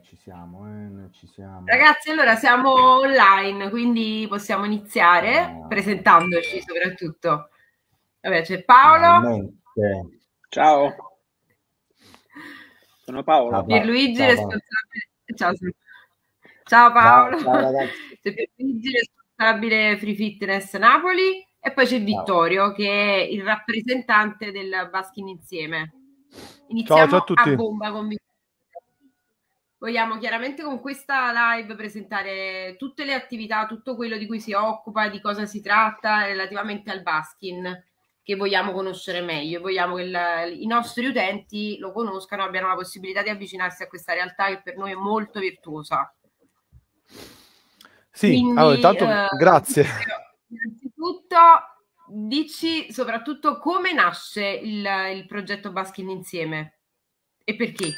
noi ci siamo, eh, noi ci siamo. Ragazzi, allora siamo online, quindi possiamo iniziare ah. presentandoci soprattutto. Vabbè, c'è Paolo. Finalmente. Ciao. Sono Paolo. Ciao, Pierluigi, ciao, responsabile. Ciao, ciao Paolo. Ciao, ciao c'è Pierluigi, responsabile Free Fitness Napoli. E poi c'è Vittorio, che è il rappresentante del Baskin Insieme. Iniziamo ciao, ciao a, tutti. a bomba con Vittorio. Vogliamo chiaramente con questa live presentare tutte le attività, tutto quello di cui si occupa, di cosa si tratta relativamente al Baskin, che vogliamo conoscere meglio. Vogliamo che il, i nostri utenti lo conoscano, abbiano la possibilità di avvicinarsi a questa realtà che per noi è molto virtuosa. Sì, Quindi, allora, intanto eh, grazie. Innanzitutto, dici soprattutto come nasce il, il progetto Baskin Insieme e perché?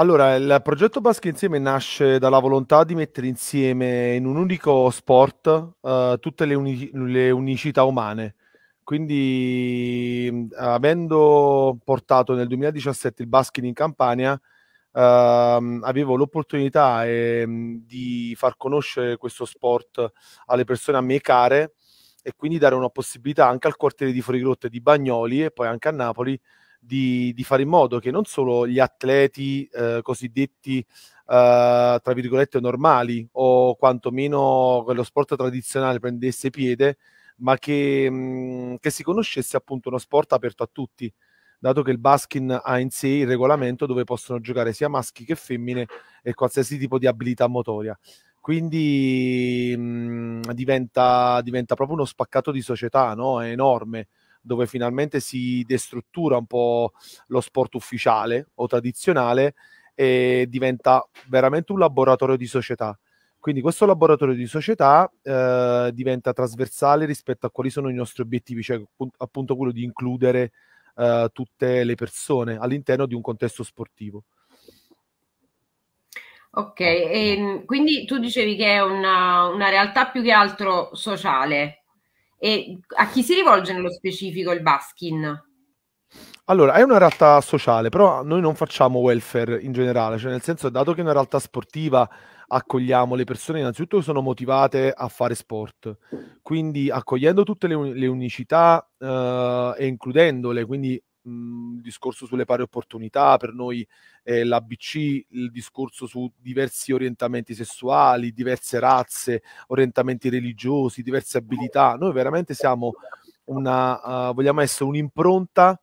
Allora, il progetto Basket Insieme nasce dalla volontà di mettere insieme in un unico sport uh, tutte le, uni- le, unicità umane. Quindi, avendo portato nel 2017 il basket in Campania, uh, avevo l'opportunità eh, di far conoscere questo sport alle persone a me care e quindi dare una possibilità anche al quartiere di Fuorigrotte di Bagnoli e poi anche a Napoli di, di, fare in modo che non solo gli atleti eh, cosiddetti eh, tra virgolette normali o quantomeno quello sport tradizionale prendesse piede, ma che, mh, mm, che si conoscesse appunto uno sport aperto a tutti dato che il baskin ha in sé il regolamento dove possono giocare sia maschi che femmine e qualsiasi tipo di abilità motoria. Quindi mh, mm, diventa, diventa, proprio uno spaccato di società no? È enorme dove finalmente si destruttura un po' lo sport ufficiale o tradizionale e diventa veramente un laboratorio di società. Quindi questo laboratorio di società eh, diventa trasversale rispetto a quali sono i nostri obiettivi, cioè appunto quello di includere eh, tutte le persone all'interno di un contesto sportivo. Ok, e quindi tu dicevi che è una, una realtà più che altro sociale. E a chi si rivolge nello specifico il Baskin? Allora, è una realtà sociale, però noi non facciamo welfare in generale, cioè nel senso, dato che è una realtà sportiva, accogliamo le persone innanzitutto che sono motivate a fare sport, quindi accogliendo tutte le, le unicità eh, e includendole, quindi mh, il discorso sulle pari opportunità, per noi eh, l'ABC, il discorso su diversi orientamenti sessuali, diverse razze, orientamenti religiosi, diverse abilità. Noi veramente siamo una, uh, vogliamo essere un'impronta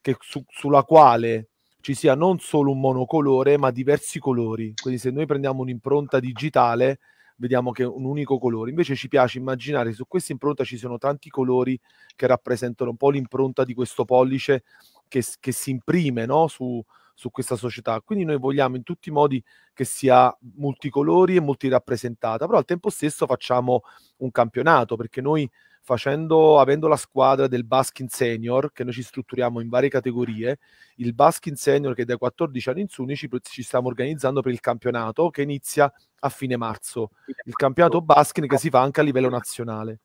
che, su, sulla quale ci sia non solo un monocolore, ma diversi colori. Quindi se noi prendiamo un'impronta digitale, vediamo che è un unico colore. Invece ci piace immaginare su questa impronta ci sono tanti colori che rappresentano un po' l'impronta di questo pollice che, che si imprime no? su, su questa società. Quindi noi vogliamo in tutti i modi che sia multicolori e multirappresentata, però al tempo stesso facciamo un campionato perché noi facendo, avendo la squadra del Baskin Senior, che noi ci strutturiamo in varie categorie, il Baskin Senior che dai 14 anni in su ci, ci stiamo organizzando per il campionato che inizia a fine marzo, il campionato Baskin che si fa anche a livello nazionale.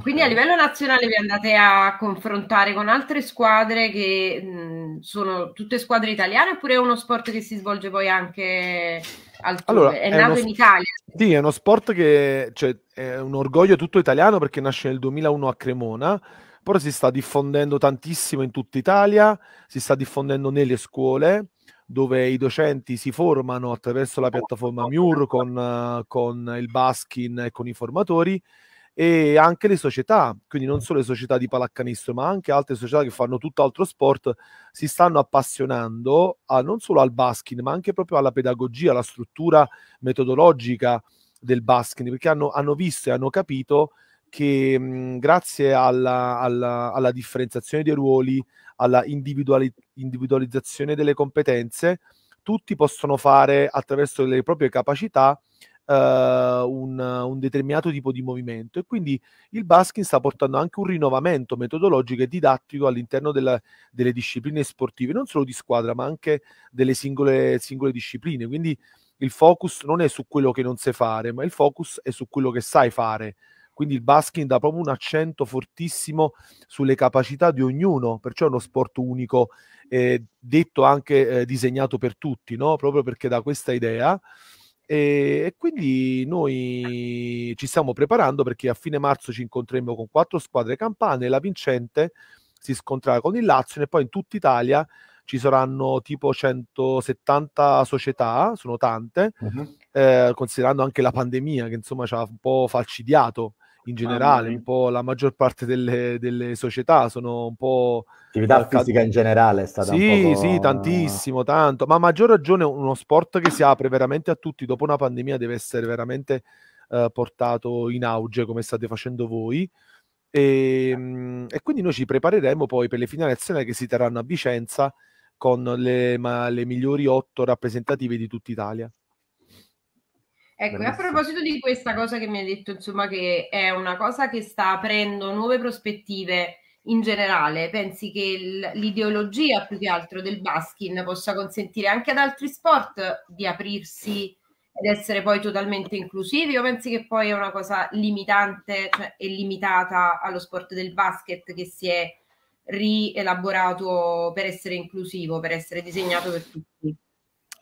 Quindi a livello nazionale vi andate a confrontare con altre squadre che mh, sono tutte squadre italiane oppure è uno sport che si svolge poi anche altrove? Allora, è, è nato in Italia? Sì, è uno sport che cioè, è un orgoglio tutto italiano perché nasce nel 2001 a Cremona, però si sta diffondendo tantissimo in tutta Italia, si sta diffondendo nelle scuole dove i docenti si formano attraverso la piattaforma MUR con, con il Baskin e con i formatori e anche le società, quindi non solo le società di pallacanestro, ma anche altre società che fanno tutt'altro sport, si stanno appassionando a, non solo al baskin, ma anche proprio alla pedagogia, alla struttura metodologica del baskin, perché hanno, hanno visto e hanno capito che mh, grazie alla, alla, alla, differenziazione dei ruoli, alla individuali- individualizzazione delle competenze, tutti possono fare attraverso le proprie capacità uh, un, un, determinato tipo di movimento e quindi il basking sta portando anche un rinnovamento metodologico e didattico all'interno della, delle discipline sportive, non solo di squadra ma anche delle singole, singole discipline. Quindi il focus non è su quello che non sai fare, ma il focus è su quello che sai fare. quindi il basking dà proprio un accento fortissimo sulle capacità di ognuno, perciò è uno sport unico, eh, detto anche eh, disegnato per tutti, no? proprio perché dà questa idea. E, e, quindi noi ci stiamo preparando perché a fine marzo ci incontreremo con quattro squadre campane, la vincente si scontrerà con il Lazio e poi in tutta Italia ci saranno tipo 170 società, sono tante, uh-huh. eh, considerando anche la pandemia che insomma ci ha un po' falcidiato in generale, un po' la maggior parte delle, delle società sono un po'... Attività fisica in generale è stata sì, un po'... Sì, tantissimo, tanto, ma a maggior ragione uno sport che si apre veramente a tutti dopo una pandemia deve essere veramente eh, portato in auge come state facendo voi. E, ehm, e, quindi noi ci prepareremo poi per le finali nazionali che si terranno a Vicenza con le, ma, le migliori otto rappresentative di tutta Italia. Ecco, a proposito di questa cosa che mi hai detto, insomma, che è una cosa che sta aprendo nuove prospettive in generale, pensi che l'ideologia più che altro del baskin possa consentire anche ad altri sport di aprirsi ed essere poi totalmente inclusivi o pensi che poi è una cosa limitante cioè, e limitata allo sport del basket che si è rielaborato per essere inclusivo, per essere disegnato per tutti?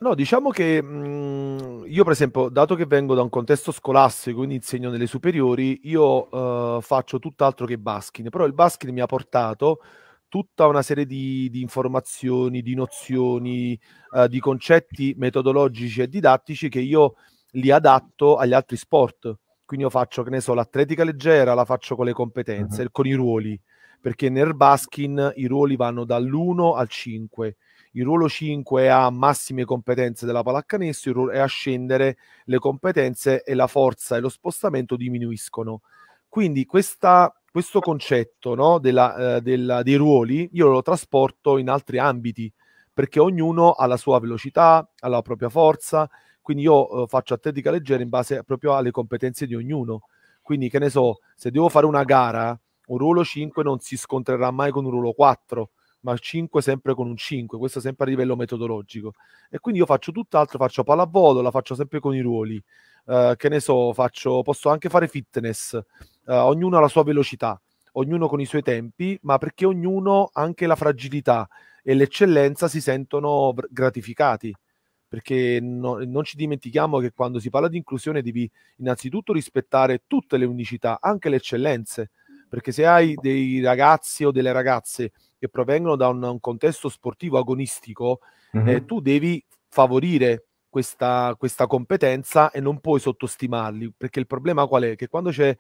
No, diciamo che mh, mhmm, io per esempio, dato che vengo da un contesto scolastico, quindi insegno nelle superiori, io uh, faccio tutt'altro che basking, però il basking mi ha portato tutta una serie di, di informazioni, di nozioni, uh, di concetti metodologici e didattici che io li adatto agli altri sport. Quindi io faccio, che ne so, l'atletica leggera, la faccio con le competenze, uh-huh. con i ruoli, perché nel basking i ruoli vanno dall'1 al 5 il ruolo 5 ha massime competenze della pallacanestro e a scendere le competenze e la forza e lo spostamento diminuiscono. Quindi questa, questo concetto no, della, eh, della, dei ruoli io lo trasporto in altri ambiti perché ognuno ha la sua velocità, ha la propria forza, quindi io eh, faccio atletica leggera in base proprio alle competenze di ognuno. Quindi che ne so, se devo fare una gara, un ruolo 5 non si scontrerà mai con un ruolo 4 ma 5 sempre con un 5, questo sempre a livello metodologico. E quindi io faccio tutt'altro, faccio pallavolo, la faccio sempre con i ruoli, uh, che ne so, faccio, posso anche fare fitness, uh, ognuno ha la sua velocità, ognuno con i suoi tempi, ma perché ognuno, anche la fragilità e l'eccellenza, si sentono gratificati. Perché no, non ci dimentichiamo che quando si parla di inclusione devi innanzitutto rispettare tutte le unicità, anche le eccellenze, perché se hai dei ragazzi o delle ragazze che provengono da un, un contesto sportivo agonistico, mm-hmm. eh, tu devi favorire questa, questa, competenza e non puoi sottostimarli, perché il problema qual è? Che quando c'è,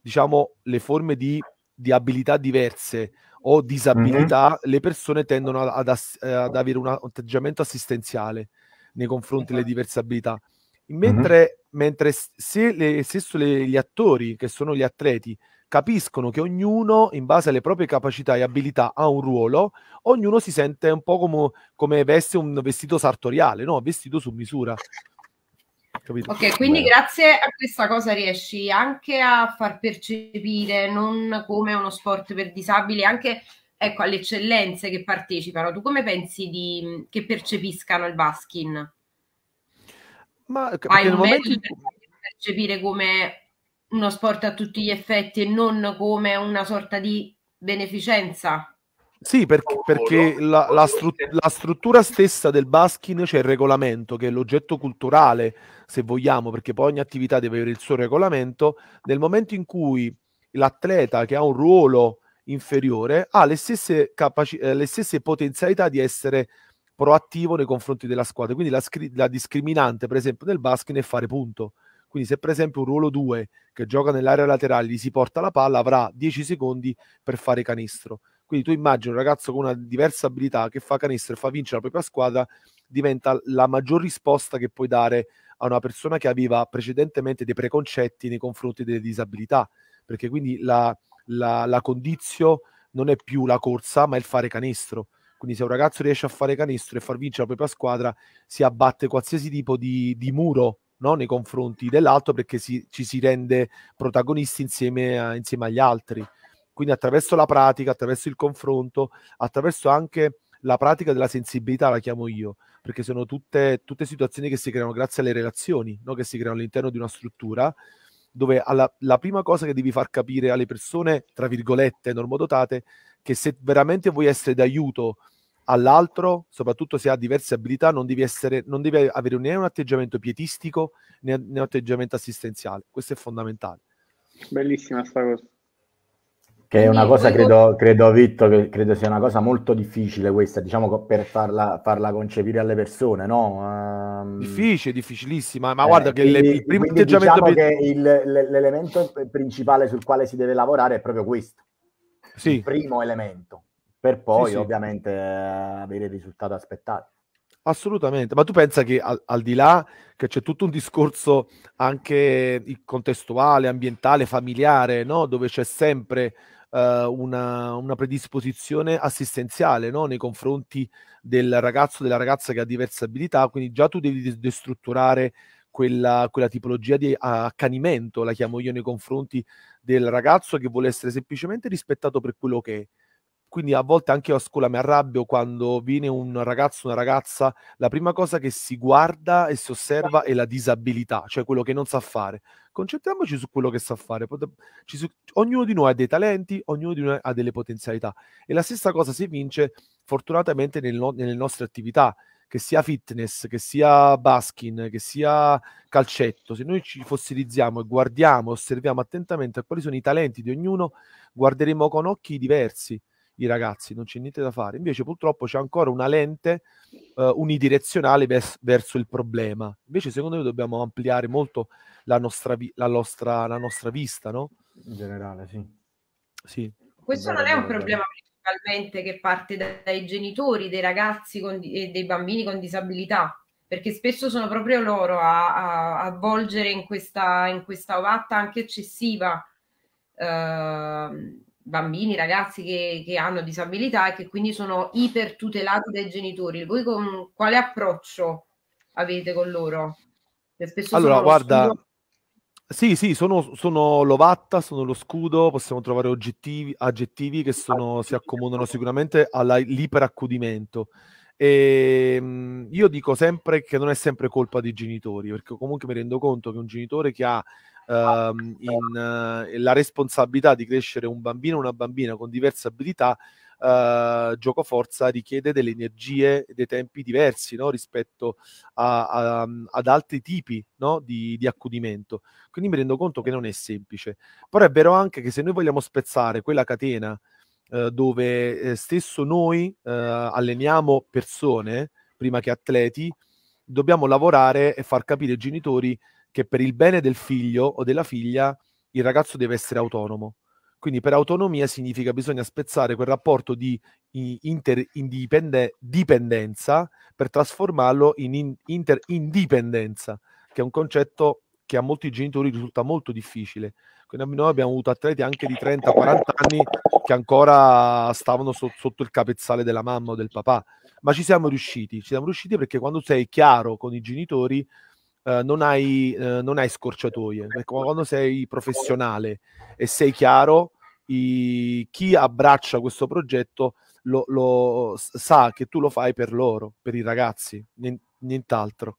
diciamo, le forme di, di abilità diverse o disabilità, mm-hmm. le persone tendono ad, ad, ad, avere un atteggiamento assistenziale nei confronti delle diverse abilità. Mentre, mm-hmm. mentre se, le, se le, gli attori, che sono gli atleti, capiscono che ognuno, in base alle proprie capacità e abilità, ha un ruolo, ognuno si sente un po' come, come veste un vestito sartoriale, no? Vestito su misura. Capito? Ok, quindi Beh. grazie a questa cosa riesci anche a far percepire non come uno sport per disabili, anche ecco, alle eccellenze che partecipano. Tu come pensi di, che percepiscano il baskin? Ma hai un momento... metodo per percepire come uno sport a tutti gli effetti e non come una sorta di beneficenza. Sì, perché, perché la, la, stru- la, struttura stessa del baskin c'è il regolamento, che è l'oggetto culturale, se vogliamo, perché poi ogni attività deve avere il suo regolamento. Nel momento in cui l'atleta che ha un ruolo inferiore ha le stesse, capaci- eh, le stesse potenzialità di essere proattivo nei confronti della squadra. Quindi la, scri- la discriminante, per esempio, del baskin è fare punto. Quindi se per esempio un ruolo 2 che gioca nell'area laterale gli si porta la palla, avrà 10 secondi per fare canestro. Quindi tu immagini un ragazzo con una diversa abilità che fa canestro e fa vincere la propria squadra, diventa la maggior risposta che puoi dare a una persona che aveva precedentemente dei preconcetti nei confronti delle disabilità, perché quindi la, la, la condizio non è più la corsa, ma il fare canestro. Quindi se un ragazzo riesce a fare canestro e far vincere la propria squadra, si abbatte qualsiasi tipo di, di muro no? nei confronti dell'altro perché si, ci si rende protagonisti insieme, a, insieme agli altri. Quindi attraverso la pratica, attraverso il confronto, attraverso anche la pratica della sensibilità, la chiamo io, perché sono tutte, tutte situazioni che si creano grazie alle relazioni, no? che si creano all'interno di una struttura dove alla, la prima cosa che devi far capire alle persone, tra virgolette, normodotate, che se veramente vuoi essere d'aiuto all'altro, soprattutto se ha diverse abilità, non devi, essere, non devi avere né un atteggiamento pietistico né, né un atteggiamento assistenziale. Questo è fondamentale. Bellissima sta cosa. Che è una cosa, credo, credo Vitto, che credo sia una cosa molto difficile questa, diciamo, per farla, farla concepire alle persone, no? Um, difficile, difficilissima, ma eh, guarda che quindi, il primo atteggiamento... Diciamo che il, l'elemento principale sul quale si deve lavorare è proprio questo. Sì. Il primo elemento, per poi sì, sì. ovviamente avere il risultato aspettato. Assolutamente, ma tu pensa che al, al, di là che c'è tutto un discorso anche contestuale, ambientale, familiare, no? dove c'è sempre uh, una, una, predisposizione assistenziale no? nei confronti del ragazzo della ragazza che ha diverse abilità, quindi già tu devi destrutturare quella, quella tipologia di accanimento, la chiamo io, nei confronti del ragazzo che vuole essere semplicemente rispettato per quello che è quindi a volte anche io a scuola mi arrabbio quando viene un ragazzo, una ragazza, la prima cosa che si guarda e si osserva è la disabilità, cioè quello che non sa fare. Concentriamoci su quello che sa fare. ognuno di noi ha dei talenti, ognuno di noi ha delle potenzialità. E la stessa cosa si vince fortunatamente nel no- nelle nostre attività, che sia fitness, che sia baskin, che sia calcetto. Se noi ci fossilizziamo e guardiamo, osserviamo attentamente quali sono i talenti di ognuno, guarderemo con occhi diversi i ragazzi, non c'è niente da fare. Invece purtroppo c'è ancora una lente uh, unidirezionale vers- verso il problema. Invece secondo me dobbiamo ampliare molto la nostra, vi- la nostra, la nostra vista, no? In generale, sì. sì. Questo non è un problema principalmente che parte dai genitori dei ragazzi con, e dei bambini con disabilità, perché spesso sono proprio loro a, a, a volgere in questa, in questa ovatta anche eccessiva. Uh, bambini, ragazzi che, che, hanno disabilità e che quindi sono iper tutelati dai genitori. Voi con quale approccio avete con loro? allora, guarda, scudo... sì, sì, sono, sono, l'ovatta, sono lo scudo, possiamo trovare oggettivi, aggettivi che sono, si accomodano sicuramente all'iperaccudimento. E ehm, io dico sempre che non è sempre colpa dei genitori, perché comunque mi rendo conto che un genitore che ha uh, in, uh, la responsabilità di crescere un bambino o una bambina con diverse abilità, uh, gioco forza richiede delle energie e dei tempi diversi no? rispetto a, a, ad altri tipi no? di, di, accudimento. Quindi mi rendo conto che non è semplice. Però è vero anche che se noi vogliamo spezzare quella catena eh, dove eh, stesso noi eh, alleniamo persone prima che atleti, dobbiamo lavorare e far capire ai genitori che per il bene del figlio o della figlia il ragazzo deve essere autonomo. Quindi per autonomia significa bisogna spezzare quel rapporto di interdipendenza per trasformarlo in interindipendenza, che è un concetto che a molti genitori risulta molto difficile. Quindi noi abbiamo avuto atleti anche di 30-40 anni che ancora stavano so- sotto il capezzale della mamma o del papà, ma ci siamo riusciti. Ci siamo riusciti perché quando sei chiaro con i genitori Uh, non, hai, uh, non, hai, scorciatoie. Ecco, quando sei professionale e sei chiaro, i, chi abbraccia questo progetto lo, lo, sa che tu lo fai per loro, per i ragazzi, nient'altro.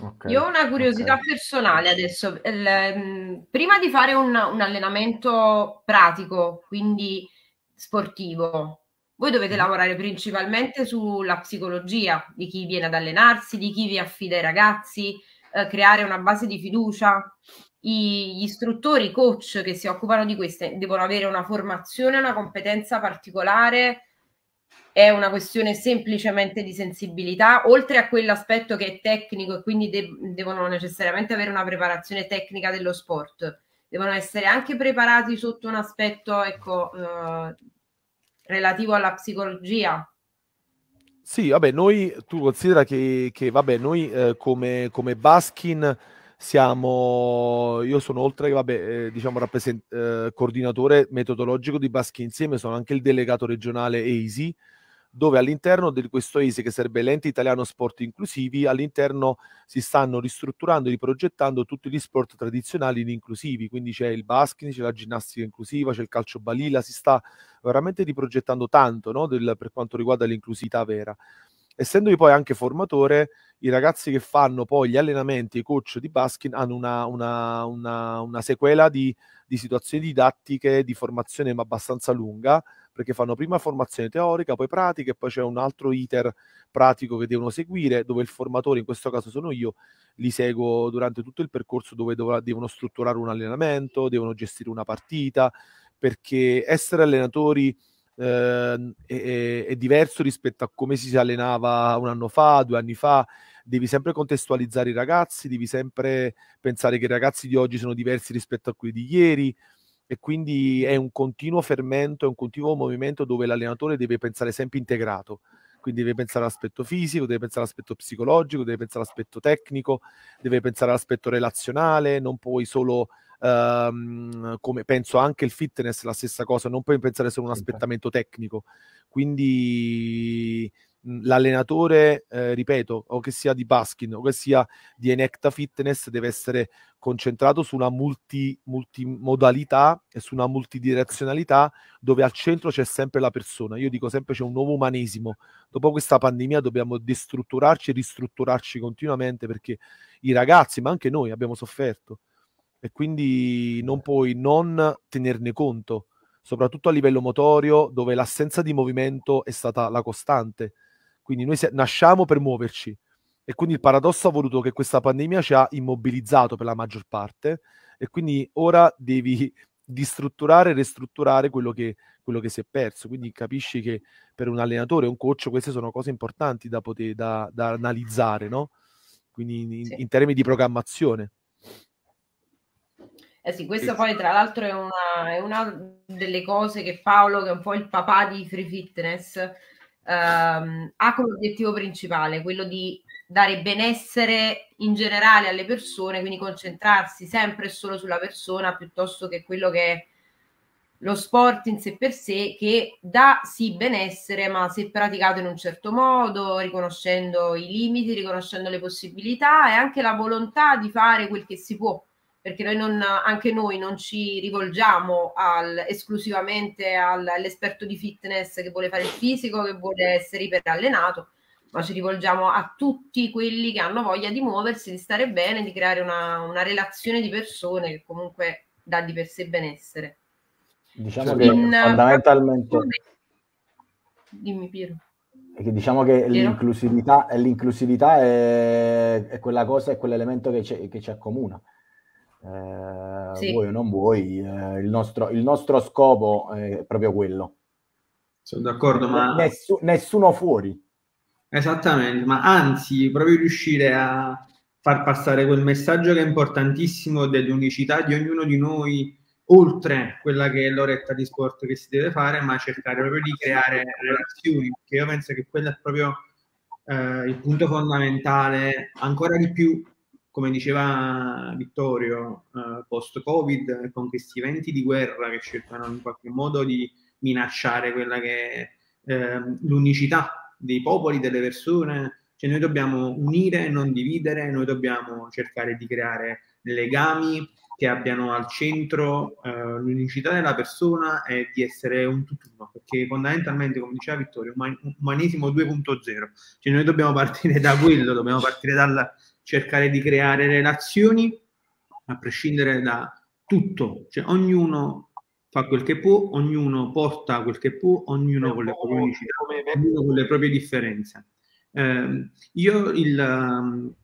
Okay. Io ho una curiosità okay. personale adesso. Il, um, prima di fare un, un allenamento pratico, quindi sportivo, voi dovete mm-hmm. lavorare principalmente sulla psicologia di chi viene ad allenarsi, di chi vi affida ai ragazzi, eh, creare una base di fiducia. I, gli istruttori, i coach che si occupano di queste devono avere una formazione, una competenza particolare. È una questione semplicemente di sensibilità, oltre a quell'aspetto che è tecnico e quindi de- devono necessariamente avere una preparazione tecnica dello sport. Devono essere anche preparati sotto un aspetto, ecco, eh, relativo alla psicologia. Sì, vabbè, noi, tu considera che, che vabbè, noi eh, come, come Baskin siamo, io sono oltre che, vabbè, eh, diciamo, rappresent- eh, coordinatore metodologico di Baskin insieme, sono anche il delegato regionale EISI, dove all'interno di questo ESI, che sarebbe l'ente italiano sport inclusivi, all'interno si stanno ristrutturando e riprogettando tutti gli sport tradizionali inclusivi, quindi c'è il basket, c'è la ginnastica inclusiva, c'è il calcio balila, si sta veramente riprogettando tanto no, del, per quanto riguarda l'inclusività vera. Essendo io poi anche formatore, i ragazzi che fanno poi gli allenamenti, i coach di Baskin, hanno una, una, una, una sequela di, di, situazioni didattiche di formazione ma abbastanza lunga, perché fanno prima formazione teorica, poi pratica e poi c'è un altro iter pratico che devono seguire, dove il formatore, in questo caso sono io, li seguo durante tutto il percorso dove dov- devono strutturare un allenamento, devono gestire una partita, perché essere allenatori eh, è, è, diverso rispetto a come si allenava un anno fa, due anni fa. Devi sempre contestualizzare i ragazzi, devi sempre pensare che i ragazzi di oggi sono diversi rispetto a quelli di ieri e quindi è un continuo fermento, è un continuo movimento dove l'allenatore deve pensare sempre integrato. Quindi deve pensare all'aspetto fisico, deve pensare all'aspetto psicologico, deve pensare all'aspetto tecnico, deve pensare all'aspetto relazionale, non puoi solo Uh, come penso anche il fitness, la stessa cosa, non puoi pensare solo a un aspettamento tecnico. Quindi l'allenatore, eh, ripeto, o che sia di Baskin o che sia di Enecta Fitness, deve essere concentrato su una multi, multimodalità e su una multidirezionalità dove al centro c'è sempre la persona. Io dico sempre c'è un nuovo umanesimo. Dopo questa pandemia dobbiamo destrutturarci e ristrutturarci continuamente perché i ragazzi, ma anche noi, abbiamo sofferto e quindi non puoi non tenerne conto, soprattutto a livello motorio, dove l'assenza di movimento è stata la costante. Quindi noi se- nasciamo per muoverci e quindi il paradosso ha voluto che questa pandemia ci ha immobilizzato per la maggior parte e quindi ora devi distrutturare e ristrutturare quello che, quello che si è perso. Quindi capisci che per un allenatore un coach queste sono cose importanti da, poter, da, da analizzare, no? Quindi in, sì. in termini di programmazione. Eh sì, questa poi tra l'altro è una, è una, delle cose che Paolo, che è un po' il papà di Free Fitness, ehm, ha come obiettivo principale, quello di dare benessere in generale alle persone, quindi concentrarsi sempre e solo sulla persona piuttosto che quello che è lo sport in sé per sé che dà sì benessere, ma se praticato in un certo modo, riconoscendo i limiti, riconoscendo le possibilità e anche la volontà di fare quel che si può perché noi non, anche noi non ci rivolgiamo al, esclusivamente all'esperto di fitness che vuole fare il fisico, che vuole essere iperallenato, ma ci rivolgiamo a tutti quelli che hanno voglia di muoversi, di stare bene, di creare una, una relazione di persone che comunque dà di per sé benessere. Diciamo che In, fondamentalmente... Dimmi Piero. Diciamo che l'inclusività, l'inclusività è, è, quella cosa, è quell'elemento che, che ci accomuna eh, sì. vuoi o non vuoi, eh, il, nostro, il, nostro, scopo è proprio quello. Sono d'accordo, ma... Nessu- nessuno fuori. Esattamente, ma anzi, proprio riuscire a far passare quel messaggio che è importantissimo dell'unicità di ognuno di noi, oltre quella che è l'oretta di sport che si deve fare, ma cercare proprio di creare relazioni, perché io penso che quello è proprio eh, il punto fondamentale, ancora di più come diceva Vittorio, eh, post-Covid, con questi eventi di guerra che cercano in qualche modo di minacciare quella che è eh, l'unicità dei popoli, delle persone, cioè noi dobbiamo unire non dividere, noi dobbiamo cercare di creare legami che abbiano al centro eh, l'unicità della persona e di essere un tutt'uno, perché fondamentalmente, come diceva Vittorio, umanesimo 2.0, cioè noi dobbiamo partire da quello, dobbiamo partire dal, cercare di creare relazioni a prescindere da tutto, cioè ognuno fa quel che può, ognuno porta quel che può, ognuno con le proprie unicità, ognuno con le proprie differenze. Eh, io il,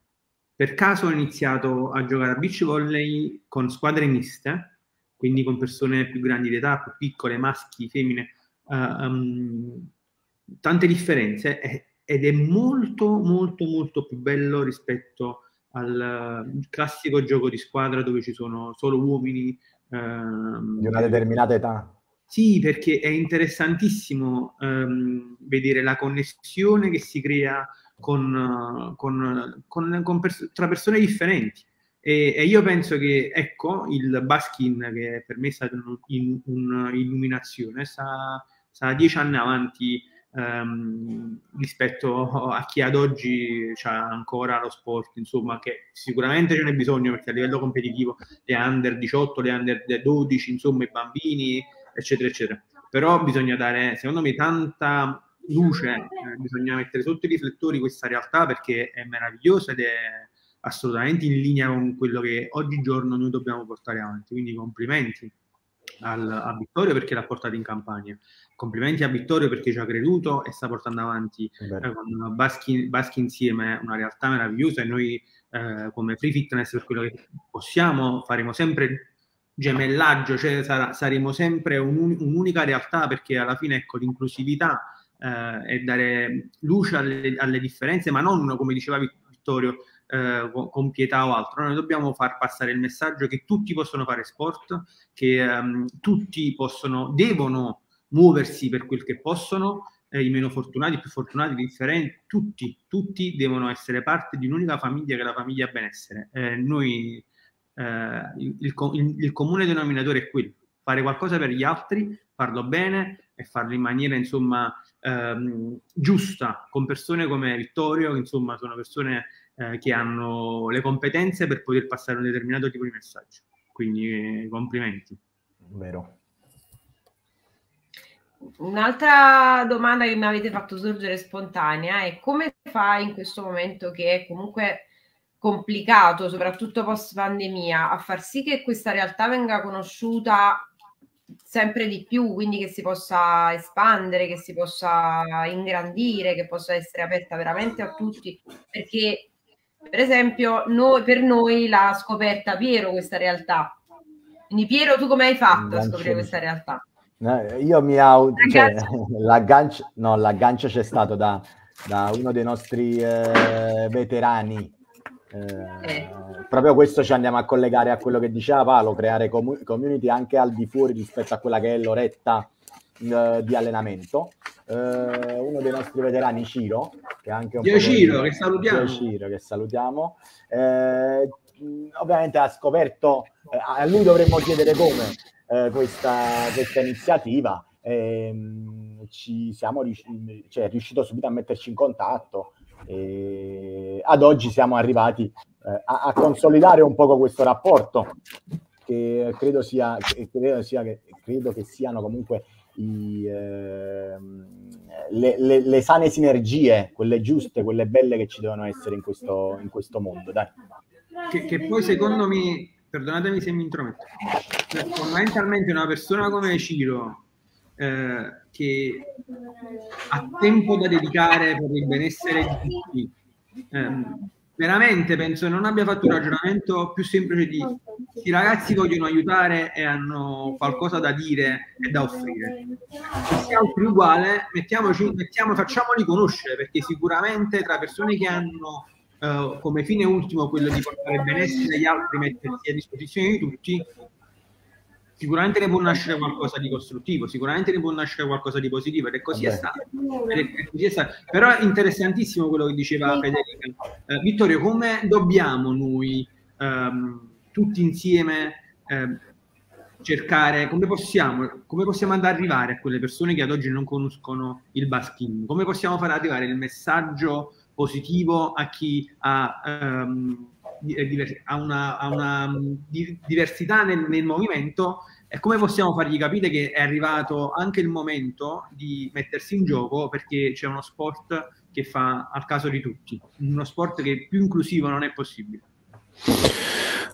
per caso ho iniziato a giocare a beach volley con squadre miste, quindi con persone più grandi di età, più piccole, maschi, femmine, uh, um, tante differenze. E, ed è molto molto molto più bello rispetto al uh, classico gioco di squadra dove ci sono solo uomini ehm, di una determinata età. Sì, perché è interessantissimo ehm, vedere la connessione che si crea con, uh, con, con, con pers- tra persone differenti. E, e, io penso che, ecco, il Baskin, che per me è stata un'illuminazione, un, sta, sta dieci anni avanti ehm, rispetto a chi ad oggi ha ancora lo sport, insomma, che sicuramente ce n'è bisogno perché a livello competitivo le under 18, le under 12, insomma, i bambini, eccetera, eccetera. Però bisogna dare, secondo me, tanta luce, eh, bisogna mettere sotto i riflettori questa realtà perché è meravigliosa ed è assolutamente in linea con quello che oggigiorno noi dobbiamo portare avanti. Quindi complimenti al, a Vittorio perché l'ha portato in campagna. Complimenti a Vittorio perché ci ha creduto e sta portando avanti eh, con Baschi, Baschi insieme una realtà meravigliosa e noi eh, come Free Fitness per quello che possiamo faremo sempre gemellaggio, cioè sarà, saremo sempre un, un'unica realtà perché alla fine ecco l'inclusività eh, e dare luce alle, alle, differenze, ma non come diceva Vittorio eh, con pietà o altro. Noi dobbiamo far passare il messaggio che tutti possono fare sport, che ehm, tutti possono, devono muoversi per quel che possono, eh, i meno fortunati, i più fortunati, differenti, tutti, tutti devono essere parte di un'unica famiglia che è la famiglia benessere. Eh, noi eh, il, il, il, comune denominatore è quello, fare qualcosa per gli altri, farlo bene e farlo in maniera insomma ehm, giusta, con persone come Vittorio, che insomma sono persone eh, che hanno le competenze per poter passare un determinato tipo di messaggio. Quindi eh, complimenti. Vero. Un'altra domanda che mi avete fatto sorgere spontanea è come fai in questo momento che è comunque complicato, soprattutto post pandemia, a far sì che questa realtà venga conosciuta sempre di più, quindi che si possa espandere, che si possa ingrandire, che possa essere aperta veramente a tutti, perché per esempio noi, per noi l'ha scoperta Piero questa realtà. Quindi Piero, tu come hai fatto a scoprire questa realtà? io mi auto... Cioè, l'aggancio, no, l'aggancio c'è stato da, da uno dei nostri eh, veterani. Eh, eh. Proprio questo ci andiamo a collegare a quello che diceva Paolo, creare com- community anche al di fuori rispetto a quella che è l'oretta eh, di allenamento. Eh, uno dei nostri veterani, Ciro, che è anche un Dio Ciro, che salutiamo. Ciro, che salutiamo. Eh, ovviamente ha scoperto, a lui dovremmo chiedere come, eh, questa, questa, iniziativa. Ci siamo riusciti, cioè, è riuscito subito a metterci in contatto ad oggi siamo arrivati eh, a, a, consolidare un poco questo rapporto che credo sia, credo, sia che, credo che siano comunque i, eh, le, le, le, sane sinergie, quelle giuste, quelle belle che ci devono essere in questo, in questo mondo. Che, che poi secondo me perdonatemi se mi intrometto, fondamentalmente una persona come Ciro eh, che ha tempo da dedicare per il benessere di tutti, eh, veramente penso non abbia fatto un ragionamento più semplice di i ragazzi vogliono aiutare e hanno qualcosa da dire e da offrire. Se altri uguale, mettiamoci, mettiamo, facciamoli conoscere perché sicuramente tra persone che hanno uh, come fine ultimo quello di portare il benessere degli altri, mettersi a disposizione di tutti, sicuramente ne può nascere qualcosa di costruttivo, sicuramente ne può nascere qualcosa di positivo ed è così, è stato. È così è stato. Però è interessantissimo quello che diceva Federica. Uh, Vittorio, come dobbiamo noi um, tutti insieme uh, cercare, come possiamo, come possiamo andare arrivare a quelle persone che ad oggi non conoscono il basking? Come possiamo far arrivare il messaggio positivo a chi ha, um, ha una, ha una mm, diversità nel, nel movimento e come possiamo fargli capire che è arrivato anche il momento di mettersi in gioco perché c'è uno sport che fa al caso di tutti, uno sport che più inclusivo non è possibile.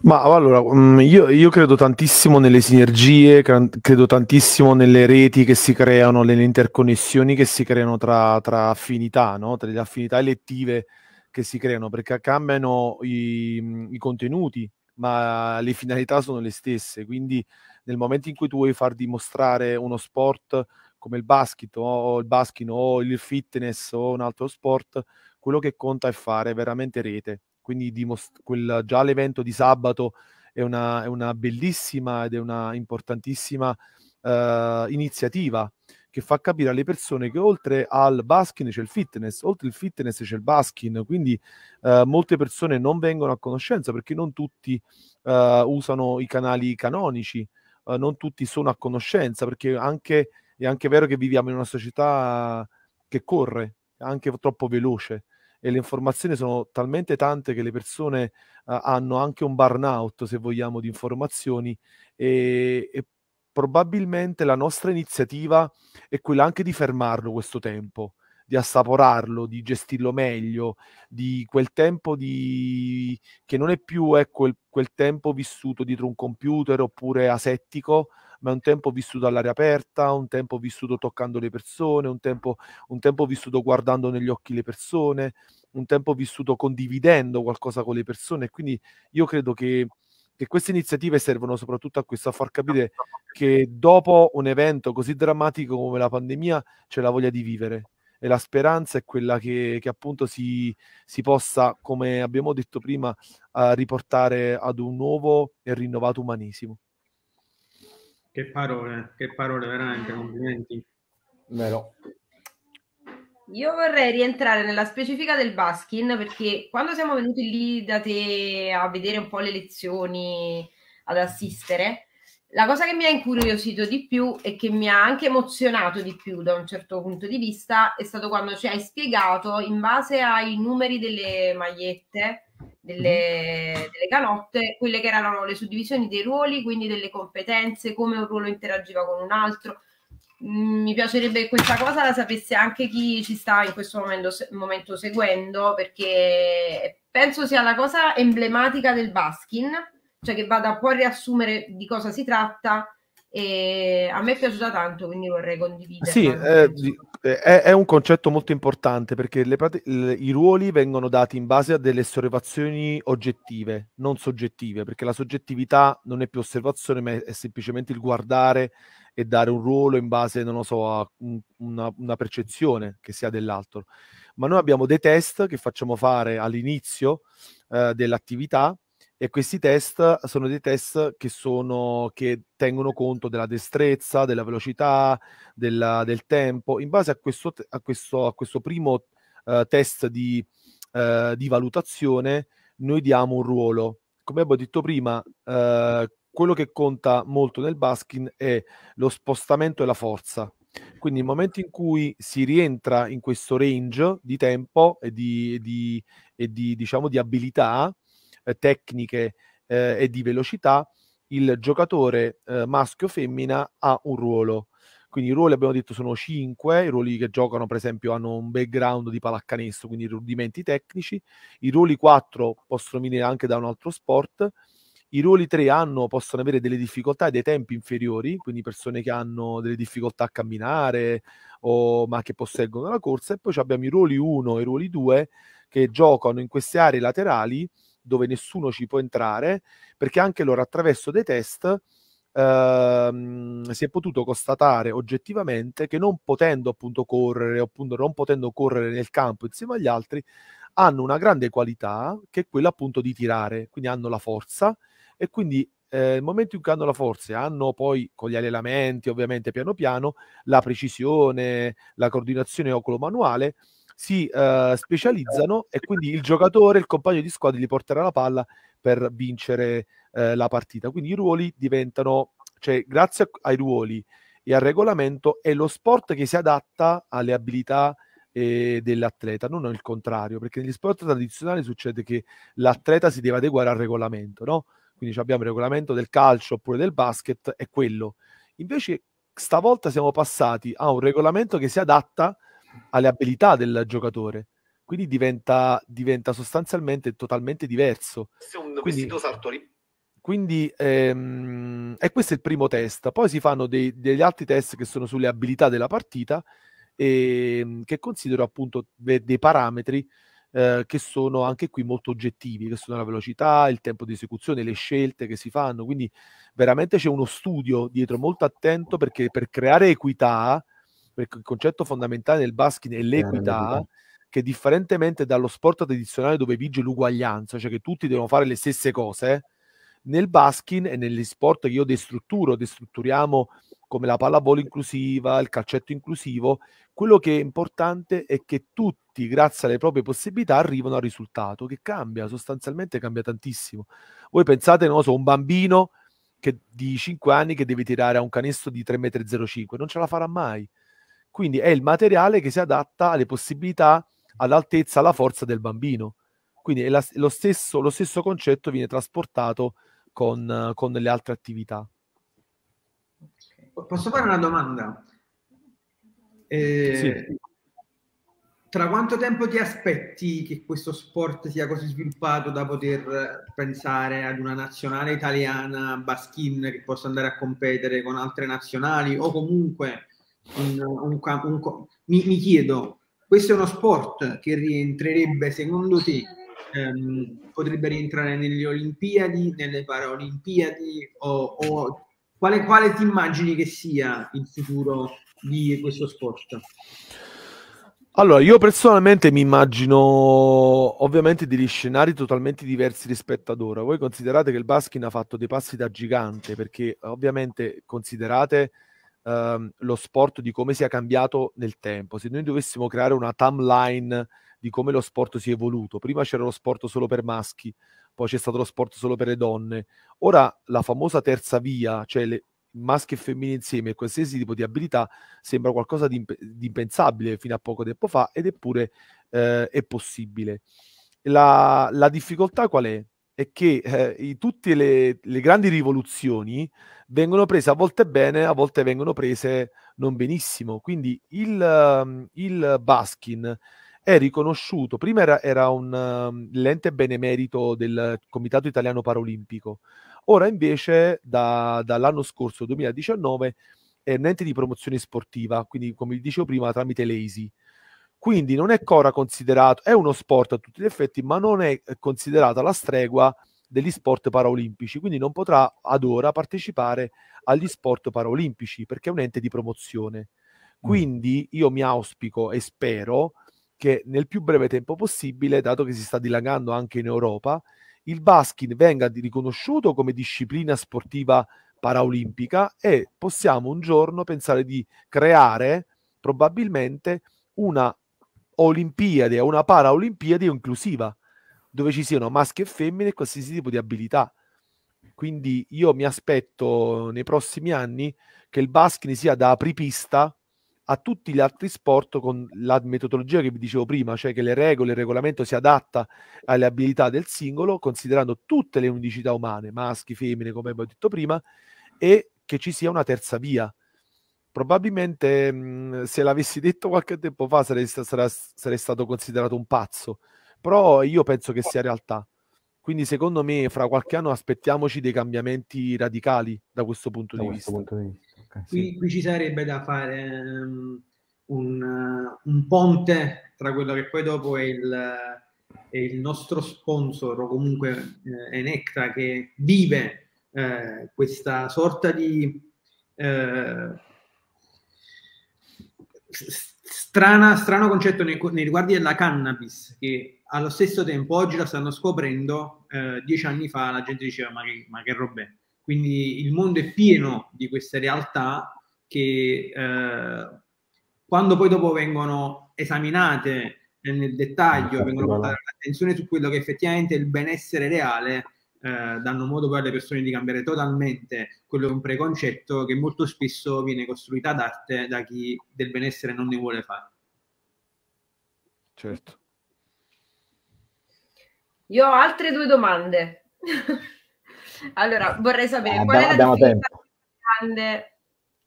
Ma allora, mm, io, io, credo tantissimo nelle sinergie, credo tantissimo nelle reti che si creano, nelle interconnessioni che si creano tra, tra affinità, no? tra le affinità elettive che si creano, perché cambiano i, i, contenuti, ma le finalità sono le stesse. Quindi nel momento in cui tu vuoi far dimostrare uno sport come il basket o il basket o il fitness o un altro sport, quello che conta è fare veramente rete quindi dimost- quel, già l'evento di sabato è una, è una bellissima ed è una importantissima uh, iniziativa che fa capire alle persone che oltre al basking c'è il fitness, oltre il fitness c'è il basking, quindi uh, molte persone non vengono a conoscenza perché non tutti uh, usano i canali canonici, non tutti sono a conoscenza perché anche, è anche vero che viviamo in una società che corre, anche troppo veloce e le informazioni sono talmente tante che le persone uh, hanno anche un burnout, se vogliamo, di informazioni e, e, probabilmente la nostra iniziativa è quella anche di fermarlo questo tempo di assaporarlo, di gestirlo meglio, di quel tempo di... che non è più ecco, il, quel tempo vissuto dietro un computer oppure asettico, ma è un tempo vissuto all'aria aperta, un tempo vissuto toccando le persone, un tempo, un tempo vissuto guardando negli occhi le persone, un tempo vissuto condividendo qualcosa con le persone. Quindi io credo che, che queste iniziative servono soprattutto a questo, a far capire che dopo un evento così drammatico come la pandemia c'è la voglia di vivere e la speranza è quella che, che appunto si, si, possa, come abbiamo detto prima, uh, riportare ad un nuovo e rinnovato umanesimo. Che parole, che parole veramente, complimenti. Vero. Io vorrei rientrare nella specifica del Baskin perché quando siamo venuti lì da te a vedere un po' le lezioni, ad assistere, la cosa che mi ha incuriosito di più e che mi ha anche emozionato di più da un certo punto di vista è stato quando ci hai spiegato in base ai numeri delle magliette delle, mhm. delle canotte, quelle che erano le suddivisioni dei ruoli, quindi delle competenze, come un ruolo interagiva con un altro. Mm, mi piacerebbe che questa cosa la sapesse anche chi ci sta in questo momento, momento seguendo, perché penso sia la cosa emblematica del Baskin, cioè che vada poi a riassumere di cosa si tratta e a me è piaciuta tanto, quindi vorrei condividere. Sì, eh, è, è, un concetto molto importante perché le, le, i ruoli vengono dati in base a delle osservazioni oggettive, non soggettive, perché la soggettività non è più osservazione, ma è, è semplicemente il guardare e dare un ruolo in base, non lo so, a un, una, una percezione che sia dell'altro. Ma noi abbiamo dei test che facciamo fare all'inizio eh, dell'attività e questi test sono dei test che, sono, che tengono conto della destrezza, della velocità, della, del tempo. In base a questo, a questo, a questo primo uh, test di, uh, di, valutazione, noi diamo un ruolo. Come abbiamo detto prima, uh, quello che conta molto nel basking è lo spostamento e la forza. Quindi nel momento in cui si rientra in questo range di tempo e di, di, e di, diciamo, di abilità, eh, tecniche eh, e di velocità, il giocatore eh, maschio o femmina ha un ruolo. Quindi i ruoli abbiamo detto sono cinque, i ruoli che giocano per esempio hanno un background di pallacanestro, quindi rudimenti tecnici, i ruoli 4 possono venire anche da un altro sport, i ruoli 3 hanno, possono avere delle difficoltà e dei tempi inferiori, quindi persone che hanno delle difficoltà a camminare o, ma che posseggono la corsa, e poi abbiamo i ruoli 1 e i ruoli 2 che giocano in queste aree laterali dove nessuno ci può entrare, perché anche loro attraverso dei test ehm, si è potuto constatare oggettivamente che non potendo appunto correre, appunto non potendo correre nel campo insieme agli altri, hanno una grande qualità che è quella appunto di tirare, quindi hanno la forza e quindi eh, nel momento in cui hanno la forza hanno poi con gli allenamenti ovviamente piano piano la precisione, la coordinazione ocolo-manuale, si uh, specializzano e quindi il giocatore, il compagno di squadra gli porterà la palla per vincere uh, la partita. Quindi i ruoli diventano, cioè grazie ai ruoli e al regolamento è lo sport che si adatta alle abilità eh, dell'atleta, non il contrario, perché negli sport tradizionali succede che l'atleta si deve adeguare al regolamento, no? Quindi abbiamo il regolamento del calcio oppure del basket, è quello. Invece stavolta siamo passati a un regolamento che si adatta alle abilità del giocatore. Quindi diventa, diventa sostanzialmente totalmente diverso. Questo è un quindi, vestito Sartori. Quindi, ehm, e questo è il primo test. Poi si fanno dei, degli altri test che sono sulle abilità della partita, e, ehm, che considero appunto dei parametri eh, che sono anche qui molto oggettivi, che sono la velocità, il tempo di esecuzione, le scelte che si fanno. Quindi veramente c'è uno studio dietro molto attento perché per creare equità perché il concetto fondamentale del basket è l'equità, che differentemente dallo sport tradizionale dove vige l'uguaglianza, cioè che tutti devono fare le stesse cose, nel basket e negli sport che io destrutturo, destrutturiamo come la pallavolo inclusiva, il calcetto inclusivo, quello che è importante è che tutti, grazie alle proprie possibilità, arrivano al risultato, che cambia, sostanzialmente cambia tantissimo. Voi pensate, non so, un bambino che, di 5 anni che deve tirare a un canestro di 3,05 m, non ce la farà mai quindi è il materiale che si adatta alle possibilità, all'altezza, alla forza del bambino. Quindi la, lo, stesso, lo, stesso, concetto viene trasportato con, con le altre attività. Posso fare una domanda? Eh, sì. tra quanto tempo ti aspetti che questo sport sia così sviluppato da poter pensare ad una nazionale italiana baskin che possa andare a competere con altre nazionali o comunque un, un, un, mi, mi, chiedo, questo è uno sport che rientrerebbe secondo te, ehm, potrebbe rientrare nelle Olimpiadi, nelle Paralimpiadi o, o quale, quale ti immagini che sia il futuro di questo sport? Allora, io personalmente mi immagino ovviamente degli scenari totalmente diversi rispetto ad ora. Voi considerate che il Baskin ha fatto dei passi da gigante perché ovviamente considerate ehm, lo sport di come sia cambiato nel tempo. Se noi dovessimo creare una timeline di come lo sport si è evoluto, prima c'era lo sport solo per maschi, poi c'è stato lo sport solo per le donne. Ora la famosa terza via, cioè le, maschi e femmine insieme qualsiasi tipo di abilità sembra qualcosa di, imp- di impensabile fino a poco tempo fa ed eppure eh, è possibile. La, la, difficoltà qual è? È che eh, tutte le, le, grandi rivoluzioni vengono prese a volte bene, a volte vengono prese non benissimo. Quindi il, il Baskin è riconosciuto, prima era, era un um, l'ente benemerito del Comitato Italiano Paralimpico, Ora invece da, dall'anno scorso, 2019, è un ente di promozione sportiva, quindi come dicevo prima tramite l'EISI. Quindi non è ancora considerato, è uno sport a tutti gli effetti, ma non è considerata la stregua degli sport paraolimpici, quindi non potrà ad ora partecipare agli sport paraolimpici perché è un ente di promozione. Mm. Quindi io mi auspico e spero che nel più breve tempo possibile, dato che si sta dilagando anche in Europa, il baskin venga riconosciuto come disciplina sportiva paraolimpica e possiamo un giorno pensare di creare probabilmente una Olimpiade una Paraolimpiade inclusiva dove ci siano maschi e femmine e qualsiasi tipo di abilità. Quindi io mi aspetto nei prossimi anni che il baskin sia da apripista a tutti gli altri sport con la metodologia che vi dicevo prima, cioè che le regole, il regolamento si adatta alle abilità del singolo, considerando tutte le unicità umane, maschi, femmine, come abbiamo detto prima, e che ci sia una terza via. Probabilmente mh, se l'avessi detto qualche tempo fa sarei, sarei, sarei stato considerato un pazzo, però io penso che sia realtà. Quindi secondo me fra qualche anno aspettiamoci dei cambiamenti radicali da questo punto, da di, questo vista. punto di vista. Okay, qui, sì. qui, ci sarebbe da fare um, un, uh, un, ponte tra quello che poi dopo è il, è il nostro sponsor o comunque eh, Enecta che vive eh, questa sorta di eh, strana, strano concetto nei, nei, riguardi della cannabis che allo stesso tempo oggi la stanno scoprendo eh, dieci anni fa la gente diceva ma che, ma che roba è quindi il mondo è pieno di queste realtà che eh, quando poi dopo vengono esaminate nel dettaglio, vengono portate l'attenzione su quello che effettivamente è il benessere reale, eh, danno modo poi alle persone di cambiare totalmente quello che è un preconcetto che molto spesso viene costruito ad arte da chi del benessere non ne vuole fare. Certo. Io ho altre due domande. Allora, vorrei sapere eh, qual è la difficoltà grande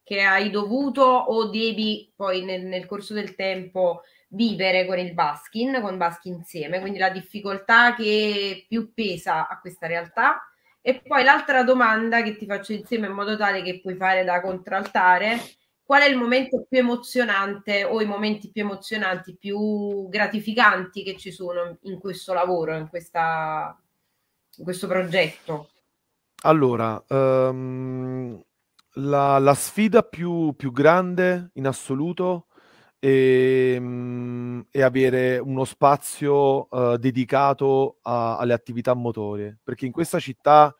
che hai dovuto o devi poi nel, nel, corso del tempo vivere con il baskin, con baskin insieme, quindi la difficoltà che più pesa a questa realtà. E poi l'altra domanda che ti faccio insieme in modo tale che puoi fare da contraltare, qual è il momento più emozionante o i momenti più emozionanti, più gratificanti che ci sono in questo lavoro, in, questa, in questo progetto? Allora, um, la, la, sfida più, più, grande in assoluto è, um, è avere uno spazio uh, dedicato a, alle attività motorie, perché in questa città,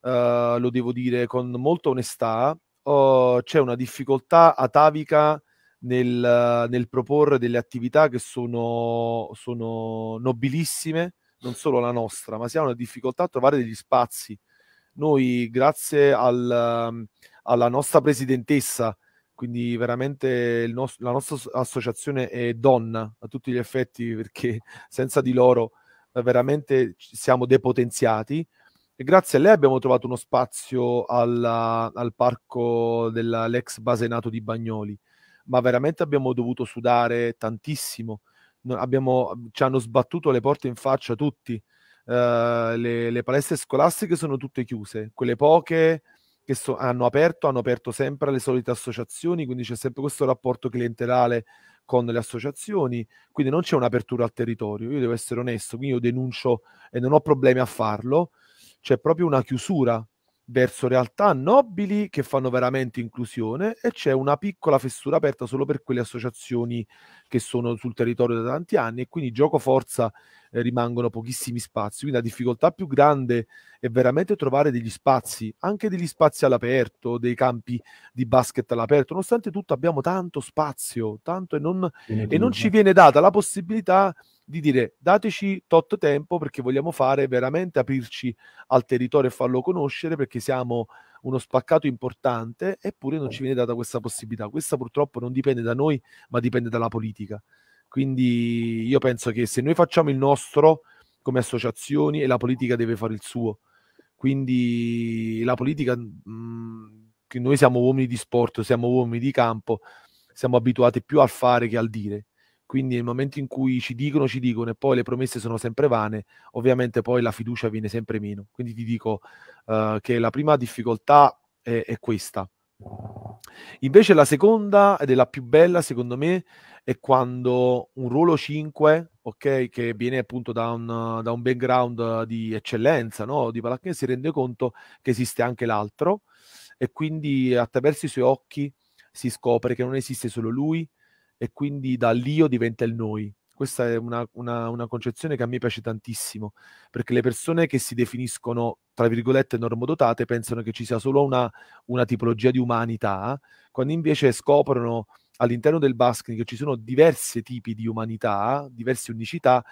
uh, lo devo dire con molta onestà, uh, c'è una difficoltà atavica nel, nel, proporre delle attività che sono, sono nobilissime, non solo la nostra, ma si ha una difficoltà a trovare degli spazi. Noi grazie al, alla nostra presidentessa, quindi veramente nos- la nostra associazione è donna a tutti gli effetti perché senza di loro eh, veramente siamo depotenziati. E grazie a lei abbiamo trovato uno spazio alla, al parco dell'ex base NATO di Bagnoli, ma veramente abbiamo dovuto sudare tantissimo. Abbiamo, ci hanno sbattuto le porte in faccia tutti. Uh, le, le, palestre scolastiche sono tutte chiuse, quelle poche che so, hanno aperto, hanno aperto sempre le solite associazioni, quindi c'è sempre questo rapporto clientelare con le associazioni, quindi non c'è un'apertura al territorio. Io devo essere onesto, quindi io denuncio e non ho problemi a farlo, c'è proprio una chiusura verso realtà nobili che fanno veramente inclusione e c'è una piccola fessura aperta solo per quelle associazioni che sono sul territorio da tanti anni e quindi gioco forza eh, rimangono pochissimi spazi. Quindi la difficoltà più grande è veramente trovare degli spazi, anche degli spazi all'aperto, dei campi di basket all'aperto. Nonostante tutto abbiamo tanto spazio, tanto e non, e non ci viene data la possibilità di dire dateci tot tempo perché vogliamo fare veramente aprirci al territorio e farlo conoscere perché siamo uno spaccato importante eppure non ci viene data questa possibilità. Questa purtroppo non dipende da noi ma dipende dalla politica. Quindi io penso che se noi facciamo il nostro come associazioni e la politica deve fare il suo. Quindi la politica, mh, che noi siamo uomini di sport, siamo uomini di campo, siamo abituati più al fare che al dire quindi nel momento in cui ci dicono, ci dicono e poi le promesse sono sempre vane, ovviamente poi la fiducia viene sempre meno. Quindi ti dico uh, che la prima difficoltà è, è, questa. Invece la seconda, ed è la più bella secondo me, è quando un ruolo 5, ok, che viene appunto da un, da un background di eccellenza, no? di pallacanestro, si rende conto che esiste anche l'altro e quindi attraverso i suoi occhi si scopre che non esiste solo lui, e quindi dall'io diventa il noi. Questa è una, una, una, concezione che a me piace tantissimo, perché le persone che si definiscono, tra virgolette, normodotate pensano che ci sia solo una, una tipologia di umanità, quando invece scoprono all'interno del basket che ci sono diversi tipi di umanità, diverse unicità,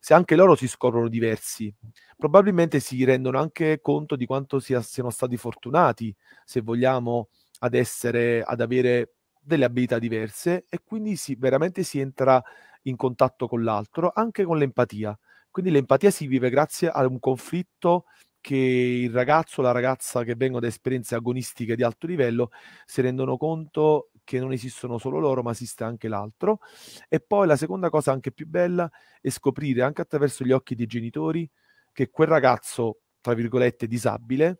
se anche loro si scoprono diversi, probabilmente si rendono anche conto di quanto sia, siano stati fortunati, se vogliamo, ad essere, ad avere delle abilità diverse e quindi si, veramente si entra in contatto con l'altro, anche con l'empatia. Quindi l'empatia si vive grazie a un conflitto che il ragazzo o la ragazza che vengono da esperienze agonistiche di alto livello si rendono conto che non esistono solo loro, ma esiste anche l'altro. E poi la seconda cosa anche più bella è scoprire anche attraverso gli occhi dei genitori che quel ragazzo, tra virgolette, disabile,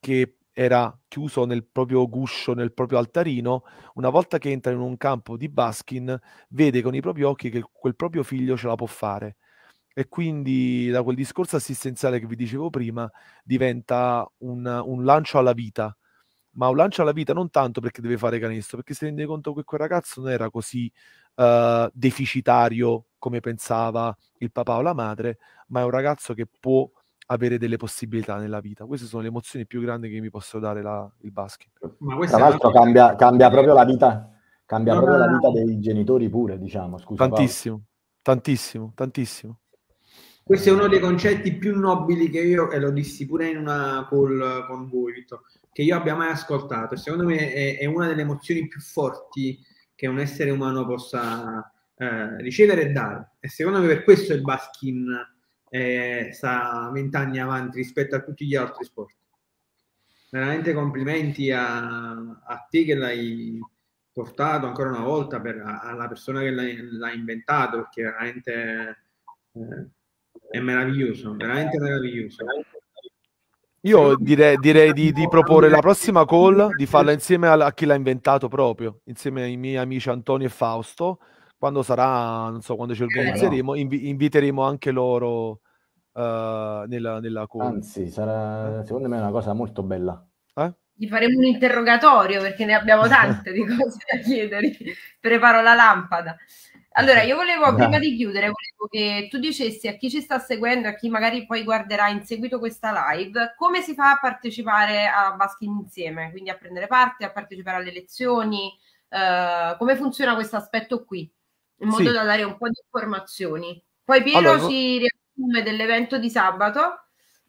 che era chiuso nel proprio guscio, nel proprio altarino, una volta che entra in un campo di Baskin, vede con i propri occhi che quel proprio figlio ce la può fare. E quindi da quel discorso assistenziale che vi dicevo prima diventa un, un lancio alla vita, ma un lancio alla vita non tanto perché deve fare canestro, perché si rende conto che quel ragazzo non era così uh, deficitario come pensava il papà o la madre, ma è un ragazzo che può avere delle possibilità nella vita. Queste sono le emozioni più grandi che mi posso dare la, il basket. Ma Tra l'altro è... cambia, cambia, proprio la vita, cambia proprio la vita dei genitori pure, diciamo. Scusa, tantissimo, Paolo. tantissimo, tantissimo. Questo è uno dei concetti più nobili che io, e lo dissi pure in una call con voi, Vittor, che io abbia mai ascoltato. Secondo me è, è una delle emozioni più forti che un essere umano possa eh, ricevere e dare. E secondo me per questo il baskin eh, sta vent'anni avanti rispetto a tutti gli altri sport. Veramente complimenti a, a te che l'hai portato ancora una volta per, alla persona che l'ha, l'ha inventato perché veramente eh, è meraviglioso, veramente meraviglioso. Io direi, direi di, di, proporre la prossima call, di farla insieme a, a, chi l'ha inventato proprio, insieme ai miei amici Antonio e Fausto. Quando sarà, non so, quando ci organizzeremo, invi- inviteremo anche loro uh, nella, nella call. Anzi, sarà secondo me una cosa molto bella. Eh? Gli faremo un interrogatorio perché ne abbiamo tante di cose da chiedere. Preparo la lampada. Allora, io volevo, prima di chiudere, volevo che tu dicessi a chi ci sta seguendo, a chi magari poi guarderà in seguito questa live, come si fa a partecipare a Baskin insieme, quindi a prendere parte, a partecipare alle lezioni, eh, come funziona questo aspetto qui, in modo sì. da dare un po' di informazioni. Poi Piero allora, ci riassume dell'evento di sabato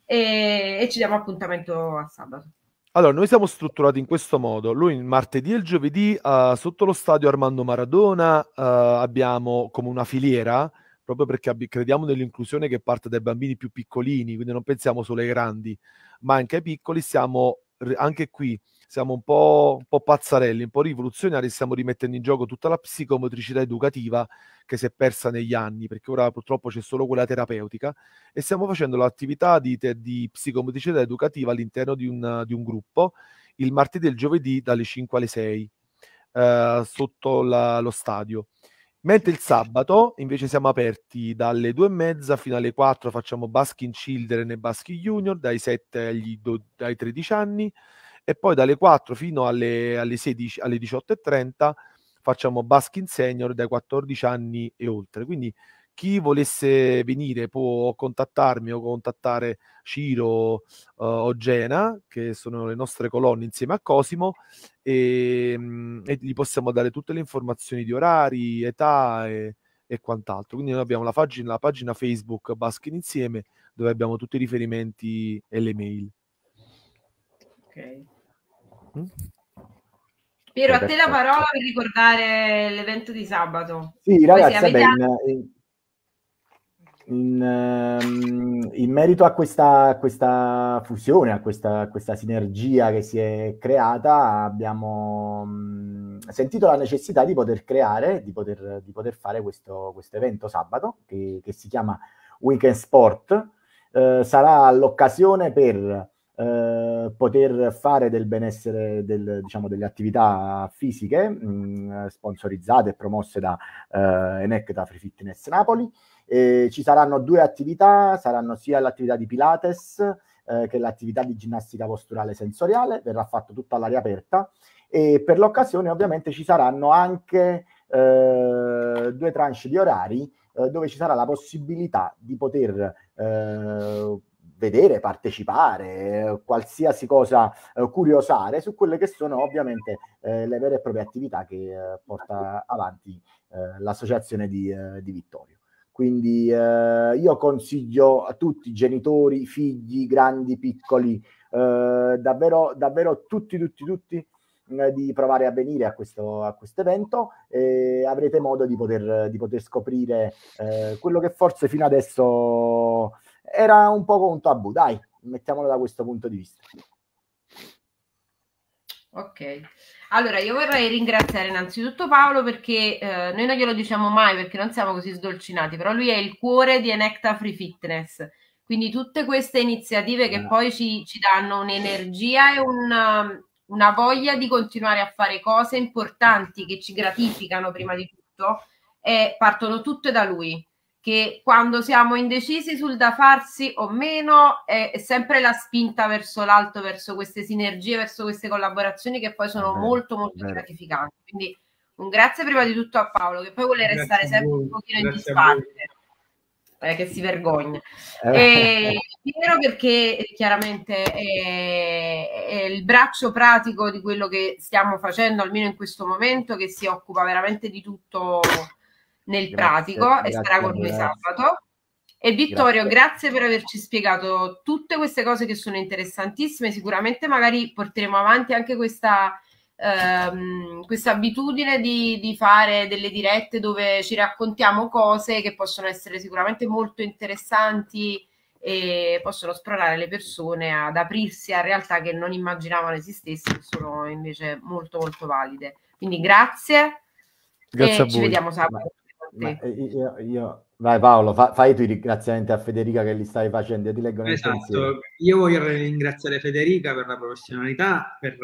e, e ci diamo appuntamento a sabato. Allora, noi siamo strutturati in questo modo. Lui il martedì e il giovedì uh, sotto lo stadio Armando Maradona uh, abbiamo come una filiera, proprio perché ab- crediamo nell'inclusione che parte dai bambini più piccolini, quindi non pensiamo solo ai grandi, ma anche ai piccoli. Stiamo anche qui siamo un po', un po' pazzarelli, un po' rivoluzionari, stiamo rimettendo in gioco tutta la psicomotricità educativa che si è persa negli anni, perché ora purtroppo c'è solo quella terapeutica, e stiamo facendo l'attività di, di psicomotricità educativa all'interno di un, di un, gruppo il martedì e il giovedì dalle 5 alle 6 eh, sotto la, lo stadio. Mentre il sabato invece siamo aperti dalle due e mezza fino alle 4 facciamo Baskin Children e Baskin Junior dai 7 agli do, ai 13 anni e poi dalle 4 fino alle, alle, 16, alle 18.30 facciamo Baskin Senior dai 14 anni e oltre. Quindi chi volesse venire può contattarmi o contattare Ciro uh, o Gena, che sono le nostre colonne insieme a Cosimo, e, mm, e gli possiamo dare tutte le informazioni di orari, età e, e quant'altro. Quindi noi abbiamo la pagina, la pagina Facebook Baskin Insieme, dove abbiamo tutti i riferimenti e le mail. Ok. Mm? Piero, a te la parola per ricordare l'evento di sabato. Sì, ragazzi, avete... in, in, ehm, in, merito a questa, questa fusione, a questa, questa, sinergia che si è creata, abbiamo mh, sentito la necessità di poter creare, di poter, di poter fare questo, questo, evento sabato che, che, si chiama Weekend Sport. Eh, sarà l'occasione per eh, poter fare del benessere, del, diciamo, delle attività fisiche mh, sponsorizzate e promosse da eh, Enecta Free Fitness Napoli. E ci saranno due attività, saranno sia l'attività di Pilates eh, che l'attività di ginnastica posturale sensoriale, verrà fatto tutto all'aria aperta e per l'occasione ovviamente ci saranno anche eh, due tranche di orari eh, dove ci sarà la possibilità di poter eh, vedere, partecipare, qualsiasi cosa eh, curiosare su quelle che sono ovviamente eh, le vere e proprie attività che eh, porta avanti eh, l'associazione di, eh, di, Vittorio. Quindi eh, io consiglio a tutti genitori, figli, grandi, piccoli, davvero, davvero tutti, tutti, tutti di provare a venire a questo, a questo evento e avrete modo di poter, di poter scoprire quello che forse fino adesso era un po' un tabù, dai, mettiamolo da questo punto di vista. Ok, allora io vorrei ringraziare innanzitutto Paolo perché eh, noi non glielo diciamo mai perché non siamo così sdolcinati, però lui è il cuore di Enecta Free Fitness, quindi tutte queste iniziative che eh. poi ci, ci, danno un'energia e una, una voglia di continuare a fare cose importanti che ci gratificano prima di tutto, e partono tutte da lui che quando siamo indecisi sul da farsi o meno è, sempre la spinta verso l'alto, verso queste sinergie, verso queste collaborazioni che poi sono bene, molto molto bene. gratificanti. Quindi un grazie prima di tutto a Paolo che poi vuole grazie restare sempre un pochino in disparte. Eh, che si vergogna. Eh. E Piero perché chiaramente è, è, il braccio pratico di quello che stiamo facendo, almeno in questo momento, che si occupa veramente di tutto nel grazie, pratico grazie, e sarà con noi sabato. E Vittorio, grazie. grazie. per averci spiegato tutte queste cose che sono interessantissime. Sicuramente magari porteremo avanti anche questa, ehm, questa abitudine di, di, fare delle dirette dove ci raccontiamo cose che possono essere sicuramente molto interessanti e possono spronare le persone ad aprirsi a realtà che non immaginavano esistessero, sono invece molto molto valide. Quindi grazie. Grazie e ci vediamo sabato. Eh, io, io, Vai Paolo, fa, fai tu i ringraziamenti a Federica che li stai facendo, io ti leggo nel esatto. pensiero. Io voglio ringraziare Federica per la professionalità, per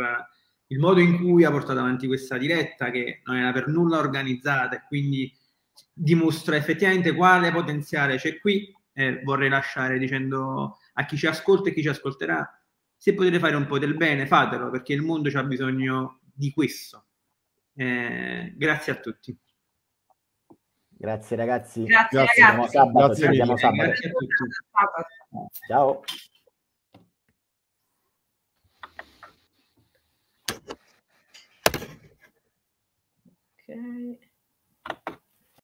il modo in cui ha portato avanti questa diretta che non era per nulla organizzata e quindi dimostra effettivamente quale potenziale c'è qui e vorrei lasciare dicendo a chi ci ascolta e chi ci ascolterà se potete fare un po' del bene fatelo perché il mondo ha bisogno di questo eh, grazie a tutti Grazie ragazzi. Grazie, grazie ragazzi. Sabato, grazie, ci vediamo sabato. Ciao. Okay.